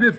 Обед.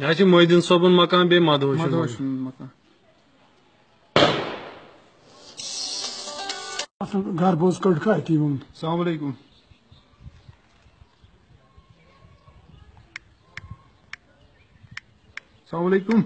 यह मोदीन सोबन मकान बे मधोश घर बोज कट खा सलामकुम सलामकुम